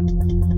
you